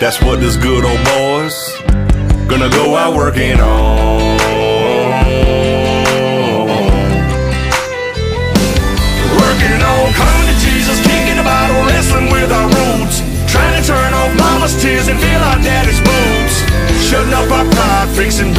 That's what this good old boys gonna go out working on. Working on coming to Jesus, kicking about bottle, wrestling with our roots. Trying to turn off mama's tears and fill our daddy's boots. Shutting up our pride, fixing